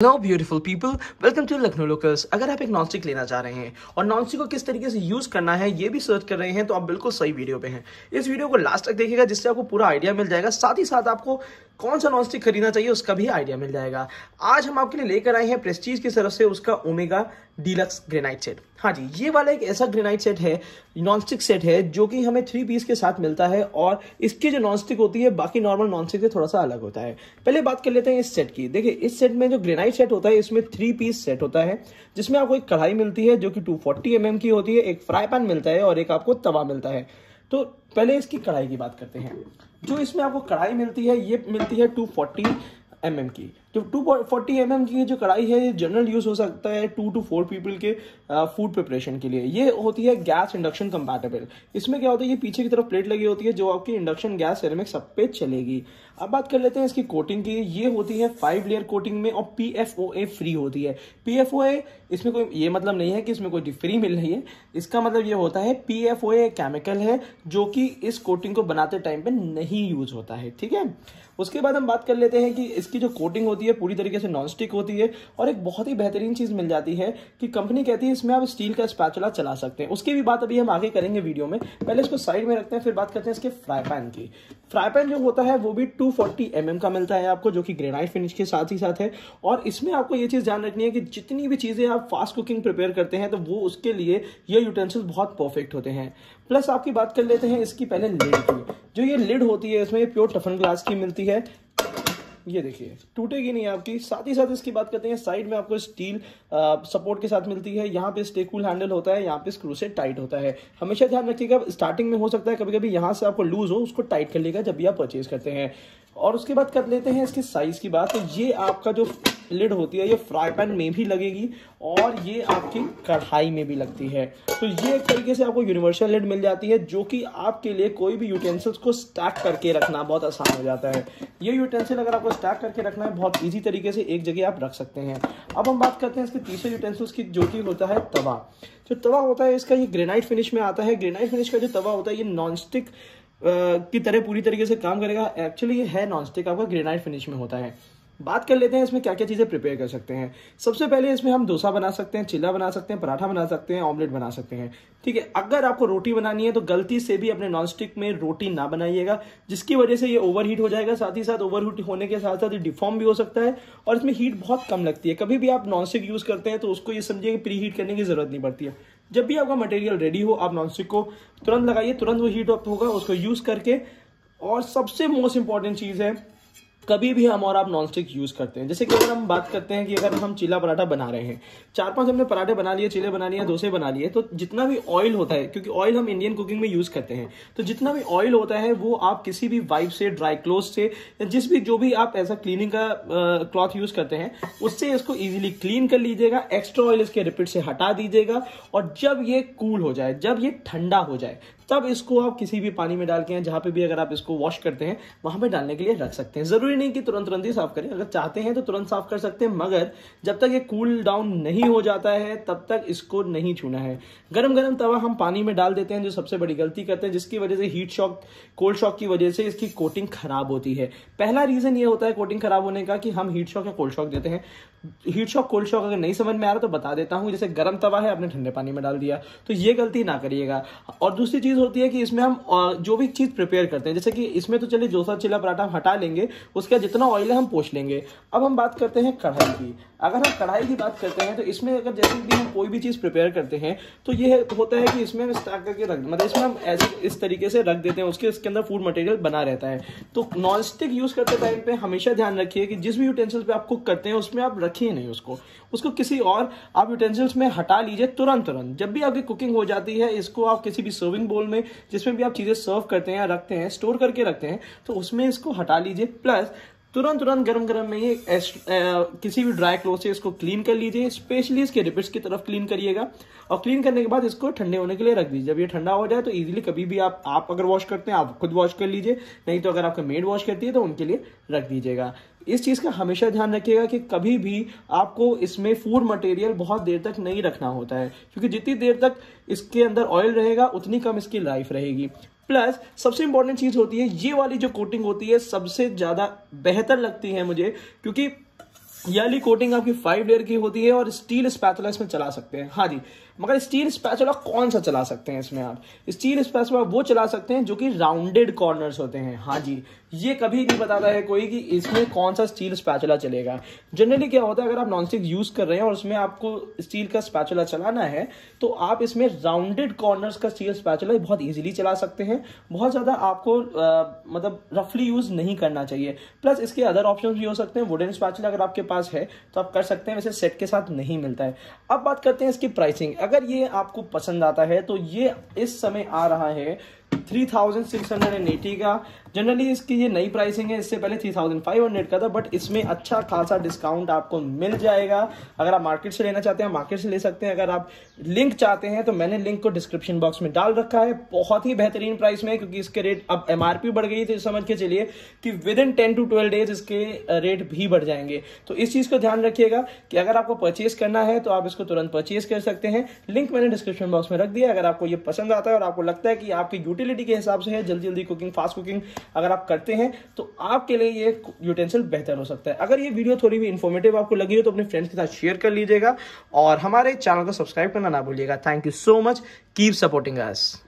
Hello beautiful people welcome to Lucknow locals अगर आप एक नॉनस्टिक लेना चाह रहे हैं और नॉनस्टिक को किस तरीके से यूज़ करना है, ये भी सर्च कर रहे हैं तो आप बिल्कुल सही वीडियो पे हैं। इस वीडियो को लास्ट तक देखिएगा, जिससे आपको पूरा आइडिया मिल जाएगा। साथ ही साथ आपको कौन सा नॉन स्टिक खरीदना चाहिए, उसका भी आइडिया मिल जाएगा। आज हम आपके लिए लेकर आए हैं प्रेस्टीज की तरफ़ से उसका ओमेगा डीलक्स ग्रेनाइट सेट हाँ जी, ये वाला एक ऐसा ग्रेनाइट सेट है नॉन स्टिक सेट है, जो कि हमें थ्री पीस के साथ मिलता है और इसकी जो नॉन स्टिक होती है, बाकी नॉर्मल नॉन स्टिक से थोड़ा सा अलग होता है। पहले बात कर लेते हैं इस सेट की। देखिए, इस सेट में जो ग्रेनाइट सेट होता है, इसमें थ्री पीस सेट होता है, जिसमें आपको एक कढ़ाई मिलती है, जो कि टू फोर्टी mm की होती है, एक फ्राई पैन मिलता है और एक आपको तवा मिलता है। तो पहले इसकी कढ़ाई की बात करते हैं। जो इसमें आपको कढ़ाई मिलती है, ये मिलती है टू फोर्टी एम mm की जो टू फोर्टी एम की जो कढ़ाई है, ये जनरल यूज़ हो सकता है टू टू फोर पीपल के फ़ूड प्रिपरेशन के लिए। ये होती है गैस इंडक्शन कंपैटिबल इसमें क्या होता है, ये पीछे की तरफ़ प्लेट लगी होती है जो आपकी इंडक्शन गैस सेरेमिक सब पे चलेगी। अब बात कर लेते हैं इसकी कोटिंग की। ये होती है फाइव लेयर कोटिंग में और P F O A free होती है। पी ए इसमें कोई, ये मतलब नहीं है कि इसमें कोई फ्री मिल रही है। इसका मतलब ये होता है P F O A chemical है जो कि इस कोटिंग को बनाते टाइम पे नहीं यूज़ होता है। ठीक है? उसके बाद हम बात कर लेते हैं कि इसकी जो कोटिंग होती है, पूरी तरीके से नॉन स्टिक होती है और एक बहुत ही बेहतरीन चीज़ मिल जाती है कि कंपनी कहती है, इसमें आप स्टील का स्पैचुला चला सकते हैं। उसकी भी बात अभी हम आगे करेंगे वीडियो में। पहले इसको साइड में रखते हैं, फिर बात करते हैं इसके फ्राई पैन की। फ्राई पैन जो होता है, वो भी 240 फोर्टी mm का मिलता है आपको, जो कि ग्रेनाइट फिनिश के साथ ही साथ है। और इसमें आपको ये चीज़ ध्यान रखनी है कि जितनी भी चीज़ें आप फास्ट कुकिंग प्रिपेयर करते हैं तो वो उसके लिए ये यूटेंसिल्स बहुत परफेक्ट होते हैं। प्लस आपकी बात कर लेते हैं इसकी पहले लिड की। जो ये लिड होती है, इसमें प्योर टफन ग्लास की मिलती है। ये देखिए, टूटेगी नहीं आपकी। साथ ही साथ इसकी बात करते हैं साइड में आपको स्टील सपोर्ट के साथ मिलती है। यहाँ पे स्टेकूल हैंडल होता है, यहाँ पे स्क्रू से टाइट होता है। हमेशा ध्यान रखिएगा स्टार्टिंग में हो सकता है कभी कभी यहाँ से आपको लूज हो, उसको टाइट कर लेगा जब भी आप परचेज करते हैं। और उसके बाद कर लेते हैं इसके साइज़ की बात। तो ये आपका जो लिड होती है, ये फ्राई पैन में भी लगेगी और ये आपकी कढ़ाई में भी लगती है। तो ये एक तरीके से आपको यूनिवर्सल लिड मिल जाती है, जो कि आपके लिए कोई भी यूटेंसिल्स को स्टैक करके रखना बहुत आसान हो जाता है। ये यूटेंसिल अगर आपको स्टैक करके रखना है, बहुत ईजी तरीके से एक जगह आप रख सकते हैं। अब हम बात करते हैं इसके तीसरे यूटेंसिल्स की, जो कि होता है तवा। जो तवा होता है, इसका ये ग्रेनाइट फिनिश में आता है। ग्रेनाइट फिनिश का जो तवा होता है, ये नॉन स्टिक की तरह पूरी तरीके से काम करेगा। एक्चुअली ये है नॉन स्टिक आपका ग्रेनाइट फिनिश में होता है। बात कर लेते हैं इसमें क्या क्या चीज़ें प्रिपेयर कर सकते हैं। सबसे पहले इसमें हम डोसा बना सकते हैं, चिल्ला बना सकते हैं, पराठा बना सकते हैं ऑमलेट बना सकते हैं। ठीक है, अगर आपको रोटी बनानी है तो गलती से भी अपने नॉनस्टिक में रोटी ना बनाइएगा, जिसकी वजह से ये ओवरहीट हो जाएगा। साथ ही साथ ओवरहीट होने के साथ साथ ये डिफॉर्म भी हो सकता है और इसमें हीट बहुत कम लगती है। कभी भी आप नॉनस्टिक यूज़ करते हैं तो उसको ये समझिए कि प्री हीट करने की ज़रूरत नहीं पड़ती है। जब भी आपका मटेरियल रेडी हो, आप नॉनस्टिक को तुरंत लगाइए, तुरंत वो हीट अप होगा, उसको यूज़ करके। और सबसे मोस्ट इंपॉर्टेंट चीज़ है कभी भी हम और आप नॉन स्टिक यूज़ करते हैं। जैसे कि अगर हम बात करते हैं कि अगर हम चीला पराठा बना रहे हैं, चार पाँच हमने पराठे बना लिए, चीले बना लिए, डोसे बना लिए तो जितना भी ऑयल होता है, क्योंकि ऑयल हम इंडियन कुकिंग में यूज़ करते हैं तो जितना भी ऑयल होता है, वो आप किसी भी वाइप से ड्राई क्लोथ से, या जिस भी, जो भी आप ऐसा क्लीनिंग का क्लॉथ यूज़ करते हैं, उससे इसको इजिली क्लीन कर लीजिएगा एक्स्ट्रा ऑयल इसके रिपीट से हटा दीजिएगा, और जब ये कूल हो जाए, जब ये ठंडा हो जाए तब इसको आप किसी भी पानी में डाल के जहाँ पे भी अगर आप इसको वॉश करते हैं, वहाँ पे डालने के लिए रख सकते हैं। ज़रूरी नहीं कि तुरंत तुरंत ही साफ़ करें। अगर चाहते हैं तो तुरंत साफ़ कर सकते हैं, मगर जब तक ये कूल डाउन नहीं हो जाता है, तब तक इसको नहीं छूना है। गर्म गर्म तवा हम पानी में डाल देते हैं, जो सबसे बड़ी गलती करते हैं, जिसकी वजह से हीट शॉक कोल्ड शॉक की वजह से इसकी कोटिंग खराब होती है। पहला रीजन ये होता है कोटिंग खराब होने का कि हम हीट शॉक या कोल्ड शॉक देते हैं। हीट शॉक कोल्ड शॉक अगर नहीं समझ में आ रहा तो बता देता हूँ, जैसे गर्म तवा है, आपने ठंडे पानी में डाल दिया। तो ये गलती ना करिएगा। और दूसरी चीज़ होती है कि इसमें हम जो भी चीज़ प्रिपेयर करते हैं, जैसे कि इसमें तो चलिए जोसा चिल्ला पराठा हम हटा लेंगे, उसके जितना ऑयल है हम पोछ लेंगे। अब हम बात करते हैं कढ़ाई की। अगर हम कढ़ाई की बात करते हैं तो इसमें अगर जैसे भी हम कोई भी चीज़ प्रिपेयर करते हैं तो ये होता है कि इसमें हम स्टैक करके रख मतलब इसमें हम ऐसे इस तरीके से रख देते हैं, उसके, इसके अंदर फ़ूड मटेरियल बना रहता है। तो नॉन स्टिक यूज़ करते टाइम पे हमेशा ध्यान रखिए कि जिस भी यूटेंसिल्स पे आप कुक करते हैं, उसमें आप रखिए नहीं उसको। उसको किसी और, आप यूटेंसिल्स में हटा लीजिए तुरंत तुरंत जब भी आपकी कुकिंग हो जाती है, इसको आप किसी भी सर्विंग बोल में, जिसमें भी आप चीज़ें सर्व करते हैं या रखते हैं स्टोर करके रखते हैं तो उसमें इसको हटा लीजिए। प्लस तुरंत तुरंत गरम गरम में ये किसी भी ड्राई क्लोथ से इसको क्लीन कर लीजिए। स्पेशली इसके रिपिट्स की तरफ़ क्लीन करिएगा। और क्लीन करने के बाद इसको ठंडे होने के लिए रख दीजिए। जब ये ठंडा हो जाए तो इजीली कभी भी आप आप अगर वॉश करते हैं, आप खुद वॉश कर लीजिए। नहीं तो अगर आपका मेड वॉश करती है तो उनके लिए रख दीजिएगा। इस चीज़ का हमेशा ध्यान रखिएगा कि कभी भी आपको इसमें फ़ूड मटेरियल बहुत देर तक नहीं रखना होता है, क्योंकि जितनी देर तक इसके अंदर ऑयल रहेगा, उतनी कम इसकी लाइफ रहेगी। प्लस सबसे इंपॉर्टेंट चीज़ होती है, ये वाली जो कोटिंग होती है, सबसे ज़्यादा बेहतर लगती है मुझे, क्योंकि याली कोटिंग आपकी फाइव लेयर की होती है और स्टील स्पैचुला इसमें चला सकते हैं। हाँ जी मगर स्टील स्पैचुला कौन सा चला सकते हैं इसमें आप? स्टील स्पैचुला वो चला सकते हैं जो कि राउंडेड कॉर्नर्स होते हैं। हाँ जी ये कभी नहीं बताता है कोई कि इसमें कौन सा स्टील स्पैचुला चलेगा। जनरली क्या होता है अगर आप नॉनस्टिक यूज़ कर रहे हैं और उसमें आपको स्टील का स्पैचुला चलाना है तो आप इसमें राउंडेड कॉर्नर्स का स्टील स्पैचुला बहुत इजीली चला सकते हैं। बहुत ज़्यादा आपको आ, मतलब रफली यूज़ नहीं करना चाहिए। प्लस इसके अदर ऑप्शन भी हो सकते हैं। वुडन स्पैचुला अगर आपके पास है तो आप कर सकते हैं। वैसे सेट के साथ नहीं मिलता है। अब बात करते हैं इसकी प्राइसिंग अगर ये आपको पसंद आता है तो ये इस समय आ रहा है three thousand six hundred and eighty का। जनरली इसकी ये नई प्राइसिंग है, इससे पहले थ्री थाउज़ेंड फाइव हंड्रेड का था बट इसमें अच्छा खासा डिस्काउंट आपको मिल जाएगा। अगर आप मार्केट से लेना चाहते हैं मार्केट से ले सकते हैं। अगर आप लिंक चाहते हैं तो मैंने लिंक को डिस्क्रिप्शन बॉक्स में डाल रखा है। बहुत ही बेहतरीन प्राइस में क्योंकि इसके रेट अब एमआरपी बढ़ गई तो समझ के चलिए कि within ten to twelve days इसके रेट भी बढ़ जाएँगे। तो इस चीज़ को ध्यान रखिएगा कि अगर आपको परचेज करना है तो आप इसको तुरंत परचेज कर सकते हैं। लिंक मैंने डिस्क्रिप्शन बॉक्स में रख दिया अगर आपको ये पसंद आता है और आपको लगता है कि आपकी यूटिलिटी के हिसाब से है, जल्दी जल्दी कुकिंग फास्ट कुकिंग अगर आप करते हैं तो आपके लिए ये यूटेंसिल बेहतर हो सकता है। अगर ये वीडियो थोड़ी भी इन्फॉर्मेटिव आपको लगी हो तो अपने फ्रेंड्स के साथ शेयर कर लीजिएगा और हमारे चैनल को सब्सक्राइब करना ना भूलिएगा। Thank you so much keep supporting us